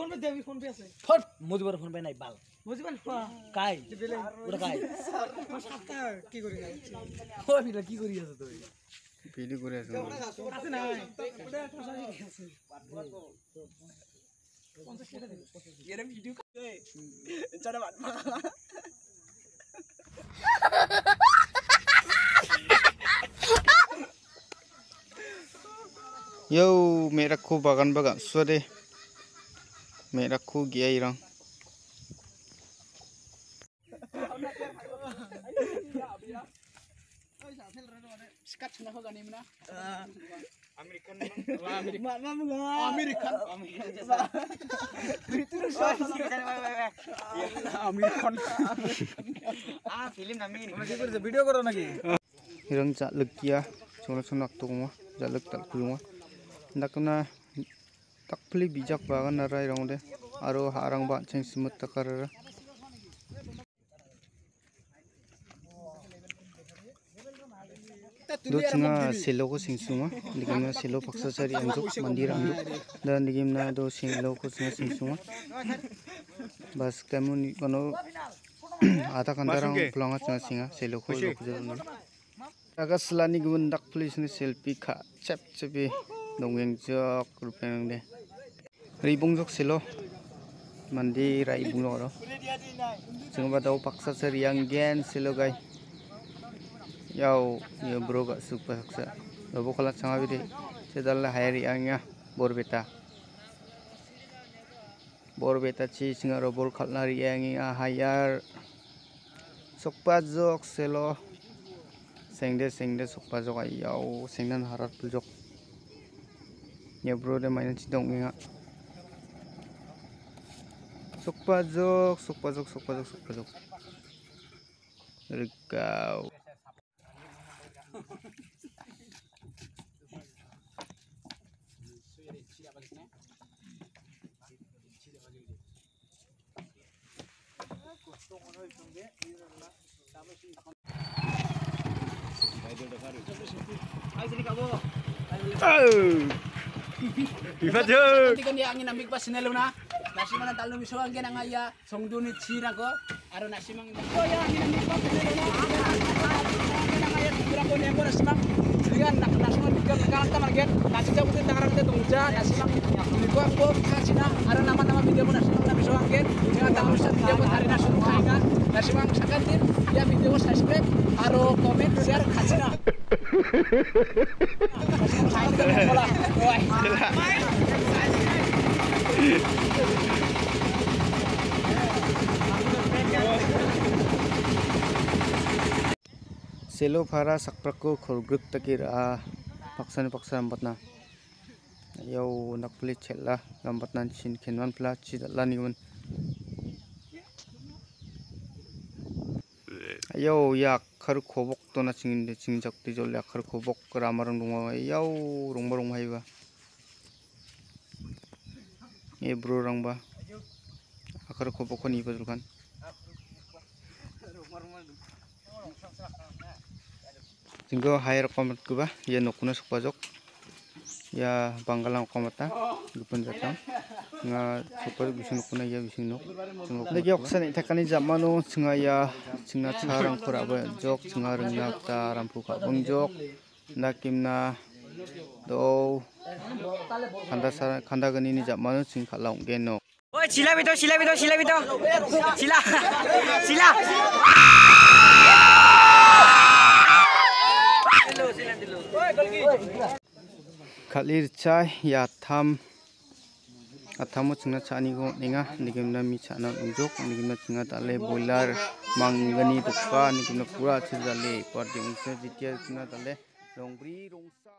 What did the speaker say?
Phone pay দেবি PhonePe আছে ফট মুদিবার ফোন পে নাই বাল বুঝবেন কাই ওটা কাই সাতটা কি করি না ও বিটা কি করি আছে তুই ভিডিও করে আছো আছে না ওটা পঁচাশি আছে পঞ্চাশ টাকা দেবে এর video Yo, mẹ khu bagan bagan suade. Mẹ khu gia irang. American video করো নাকি Irang jaluk kia. Chona chona akto mo. Jaluk tal kulunga. Nakna takpli bijak bagan nara irang de. Aro harang ba cheng simut takarara. do chinga selo ko singsunga digimna selo paksa sari anjuk mandir anjuk dan digimna do selo ko chinga singsunga bas kamu ni kono ada kandarang pulanga chinga singa selo ko lo ko jalo aga selani gumun dak please ni selfie kha chep chepi dongeng jok rupeng de ribung jok selo mandi rai bung lo chinga ba do paksa sari yang gen selo gai Yau, ya bro gak suka saksa. Lobo kalat sanga bide. Sedalla hayari angya bor beta. Bor beta chi singa robol kalnari angi a hayar. Sokpa jok selo. Sengde sengde sokpa jok yau sengdan harat puljok. Ya bro de mainan cidong nga. Sukpajok, sukpajok, sukpajok, Oh! Jok. Regau. Nanti kan dia angin ambil pas sinelo na. Nasi mana talu miso ang genang aya song duni chira ko. Aro nasi mang oh ya angin ambil pas sinelo na. Genang aya tira ko nengo nasi mang. Lian nak nasi mang tiga kalang tamar gen. Nasi jago tin tangarang te tungja nasi mang. Ni ko ko kasina aro nama-nama video mo nasi mang na miso ang gen. Jangan tahu sa video ko hari nasi mang. Nasi mang sakantin ya video subscribe aro comment share kasina. Selo phara sakprako khorgruk takir a paksan paksan batna yau nakpli chela gambatnan chin kenwan pla chidalani un Yo, yak, karu kobok to na ching de ching jak de jol yak karu kobok ramarang dong wa yo rong ba rong hai ba. Ye bro rang ba. Akar kobok ni ba jol kan. Jinggo hair comment ku ba ye nokuna sok ba jok. Ya banggalang komata gupun jatang nga sukpajok bising nokuna ya bising nok singok lagi oksan itakani jamano singa ya singa charang kuraba jok singa rengna ta rampu ka bongjok nakimna do khanda sara khanda gani ni jamano sing khalang geno Oi, sila bito, sila bito, sila bito. Sila. Sila. khalir chai ya tham athamu chungna chani go ninga nigimna mi chana unjok. Nigimna chinga dale boiler mangani tukka nigimna pura chizale. Par jungse jitia chuna dale rongbri rongsa